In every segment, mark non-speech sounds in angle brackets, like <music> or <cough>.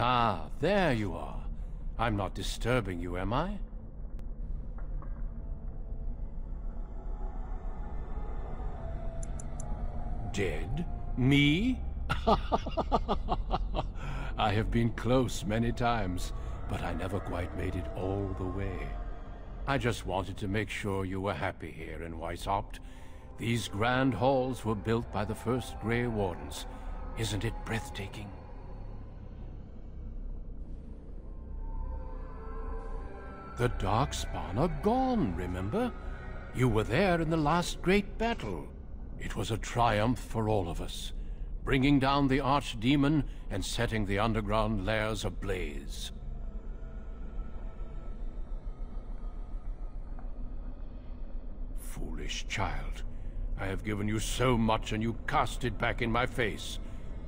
Ah, there you are. I'm not disturbing you, am I? Dead? Me? <laughs> I have been close many times, but I never quite made it all the way. I just wanted to make sure you were happy here in Weishaupt. These grand halls were built by the first Grey Wardens. Isn't it breathtaking? The Darkspawn are gone, remember? You were there in the last great battle. It was a triumph for all of us, bringing down the Archdemon and setting the underground lairs ablaze. Foolish child. I have given you so much and you cast it back in my face.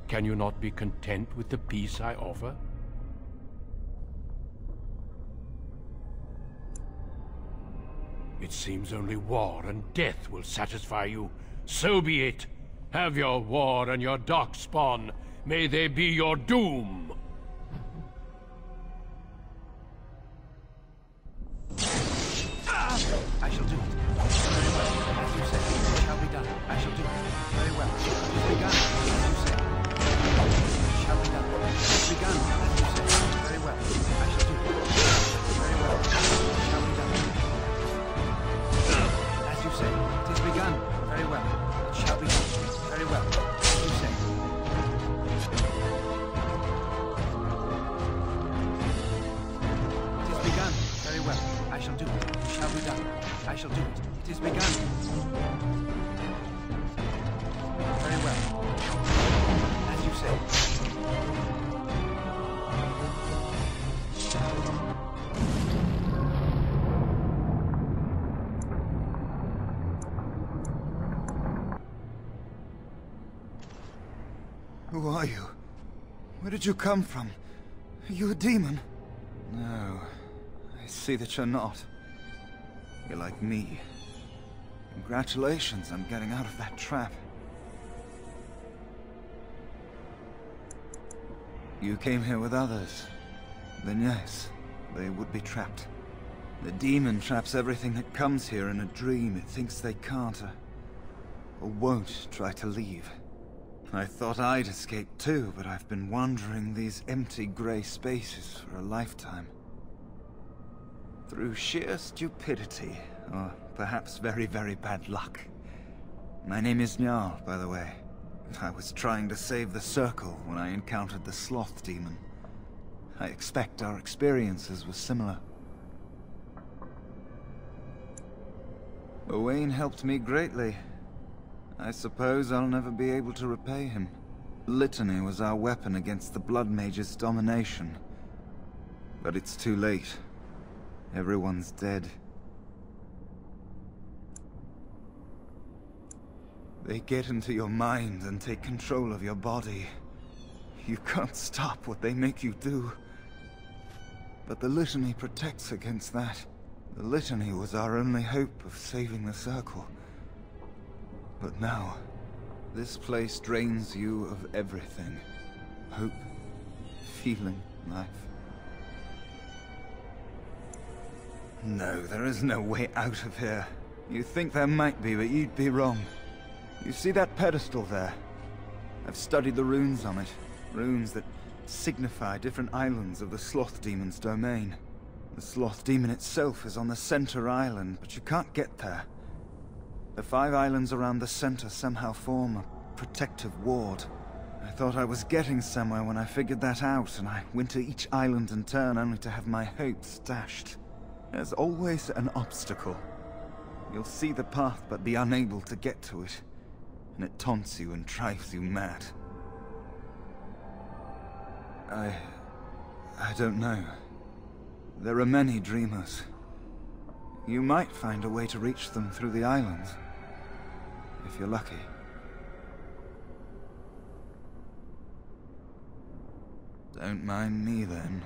Can you not be content with the peace I offer? It seems only war and death will satisfy you. So be it. Have your war and your darkspawn. May they be your doom. I shall do it. Very well. As you say, it shall be done. I shall do it. Very well. Begun. Very well. It shall be done. Very well. You say. It is begun. Very well. I shall do it. It shall be done. I shall do it. It is begun. Who are you? Where did you come from? Are you a demon? No, I see that you're not. You're like me. Congratulations on getting out of that trap. You came here with others. Then yes, they would be trapped. The demon traps everything that comes here in a dream it thinks they can't, or, or won't try to leave. I thought I'd escape too, but I've been wandering these empty grey spaces for a lifetime. Through sheer stupidity, or perhaps very, very bad luck. My name is Niall, by the way. I was trying to save the Circle when I encountered the Sloth Demon. I expect our experiences were similar. Owain helped me greatly. I suppose I'll never be able to repay him. Litany was our weapon against the Blood Mage's domination. But it's too late. Everyone's dead. They get into your mind and take control of your body. You can't stop what they make you do. But the Litany protects against that. The Litany was our only hope of saving the Circle. But now, this place drains you of everything. Hope, feeling, life. No, there is no way out of here. You think there might be, but you'd be wrong. You see that pedestal there? I've studied the runes on it. Runes that signify different islands of the Sloth Demon's domain. The Sloth Demon itself is on the center island, but you can't get there. The five islands around the center somehow form a protective ward. I thought I was getting somewhere when I figured that out, and I went to each island in turn only to have my hopes dashed. There's always an obstacle. You'll see the path but be unable to get to it. And it taunts you and drives you mad. I... I don't know. There are many dreamers. You might find a way to reach them through the islands. If you're lucky. Don't mind me then.